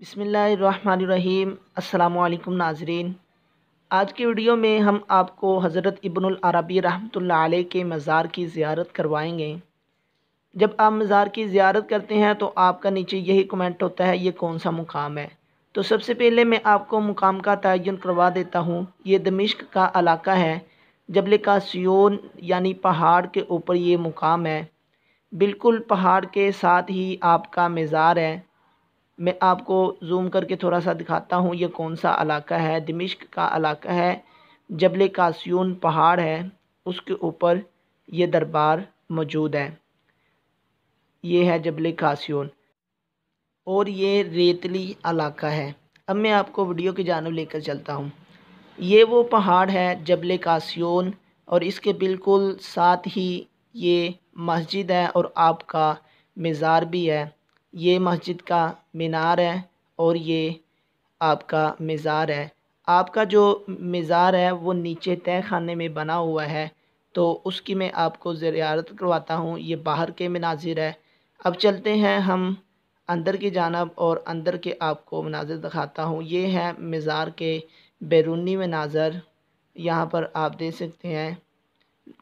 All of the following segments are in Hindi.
बिसमीम अल्लाम नाजरीन। आज की वीडियो में हम आपको हज़रत इब्नुल अरबी रहमतुल्लाह के मज़ार की ज़ियारत करवाएँगे। जब आप मज़ार की ज़ियारत करते हैं तो आपका नीचे यही कमेंट होता है, ये कौन सा मुकाम है? तो सबसे पहले मैं आपको मुकाम का तयन करवा देता हूँ। ये दमिश्क का इलाका है, जबल का सियोन, यानी पहाड़ के ऊपर ये मुकाम है। बिल्कुल पहाड़ के साथ ही आपका मज़ार है। मैं आपको जूम करके थोड़ा सा दिखाता हूँ, ये कौन सा इलाका है? दमिश्क का इलाका है, जबल कासियून पहाड़ है, उसके ऊपर ये दरबार मौजूद है। ये है जबल कासियून। और ये रेतली इलाका है। अब मैं आपको वीडियो की जानब लेकर चलता हूँ। ये वो पहाड़ है, जबल कासियून, और इसके बिल्कुल साथ ही ये मस्जिद है, और आपका मज़ार भी है। ये मस्जिद का मीनार है और ये आपका मज़ार है। आपका जो मज़ार है, वो नीचे तय खाने में बना हुआ है। तो उसकी मैं आपको ज़ियारत करवाता हूँ। ये बाहर के मनाजिर है। अब चलते हैं हम अंदर की जानब और अंदर के आपको मनाजिर दिखाता हूँ। ये है मज़ार के बैरूनी मनाजर। यहाँ पर आप देख सकते हैं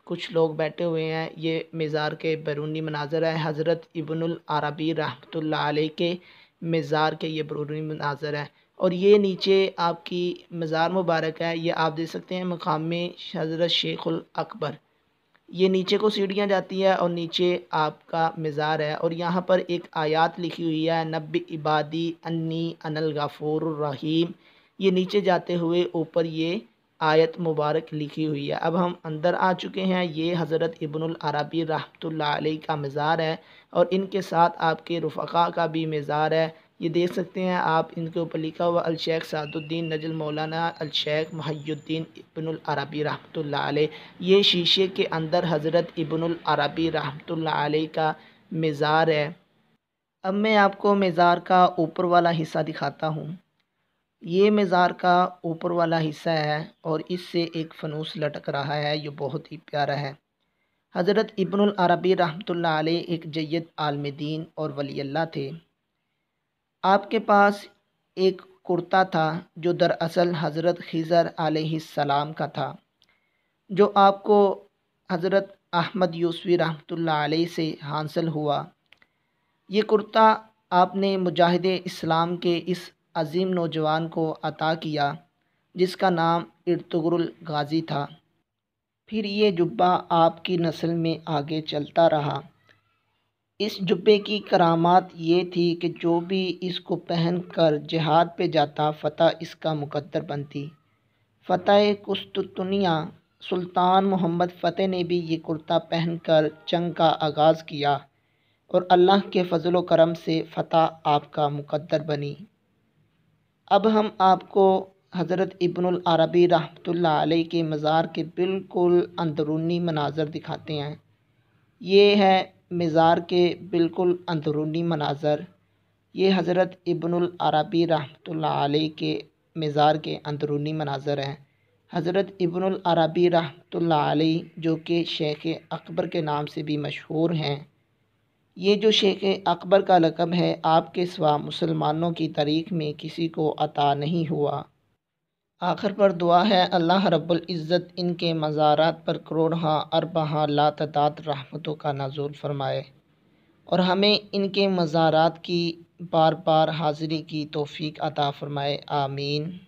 कुछ लोग बैठे हुए हैं। ये मज़ार के बैरूनी मनाजर है। हज़रत इब्नुल अरबी रहमतुल्लाह के मज़ार के ये बैरूनी मनाजर है। और ये नीचे आपकी मज़ार मुबारक है। ये आप देख सकते हैं मकाम हज़रत शेखुल अकबर। ये नीचे को सीढ़ियाँ जाती है और नीचे आपका मज़ार है। और यहाँ पर एक आयात लिखी हुई है, नब्बी इबादी अन्नी अनल गफ़ूर रहीम। ये नीचे जाते हुए ऊपर ये आयत मुबारक लिखी हुई है। अब हम अंदर आ चुके हैं। ये हज़रत इब्नुल अरबी रहमतुल्लाह का मज़ार है और इनके साथ आपके रफ़ा का भी मज़ार है। ये देख सकते हैं आप, इनके ऊपर लिखा हुआ अलशेख सादुद्दीन नजल मौलाना अलशेख महयुद्दीन इब्नुल अरबी रहमतुल्लाह ये शीशे के अंदर हज़रत इब्नुल अरबी रहमतुल्लाह का मज़ार है। अब मैं आपको मज़ार का ऊपर वाला हिस्सा दिखाता हूँ। ये मज़ार का ऊपर वाला हिस्सा है और इससे एक फ़नूस लटक रहा है ये बहुत ही प्यारा है। हज़रत इब्नुल अरबी रहमतुल्लाह अलैह एक जैद आलम दीन और वली अल्लाह थे। आपके पास एक कुर्ता था, जो दरअसल हज़रत खिज़र सलाम का था, जो आपको हज़रत अहमद यूसवी रहमतुल्लाह अलैह से हासिल हुआ। ये कुर्ता आपने मुजाहिद इस्लाम के इस अजीम नौजवान को अता किया, जिसका नाम इर्तुगरुल गाज़ी था। फिर ये जुब्बा आपकी नस्ल में आगे चलता रहा। इस जुब्बे की करामात ये थी कि जो भी इसको पहन कर जहाद पे जाता, फ़तह इसका मुकद्दर बनती। फ़तह कुस्तुनिया सुल्तान मोहम्मद फ़तेह ने भी ये कुर्ता पहन कर जंग का आगाज़ किया और अल्लाह के फ़ज़ल करम से फ़तह आपका मुकद्दर बनी। अब हम आपको हज़रत इब्नुल अरबी रहमतुल्लाह के मज़ार के बिल्कुल अंदरूनी मनाज़र दिखाते हैं। ये है मज़ार के बिल्कुल अंदरूनी मनाज़र। ये हज़रत इब्नुल अरबी रहमत रहमतुल्लाह के मज़ार के अंदरूनी मनाज़र हैं। हज़रत इब्नुल अरबी रहमतुल्लाह जो कि शेख अकबर के नाम से भी मशहूर हैं। ये जो शेख अकबर का लकब है, आपके सवा मुसलमानों की तारीख में किसी को अता नहीं हुआ। आखिर पर दुआ है, अल्लाह रब्बुल इज़्ज़त इनके मज़ारात पर करोड़ा अरबहा लातदात रहमतों का नजूल फरमाए। और हमें इनके मज़ारात की बार बार हाज़िरी की तोफ़ी अता फ़रमाए, आमीन।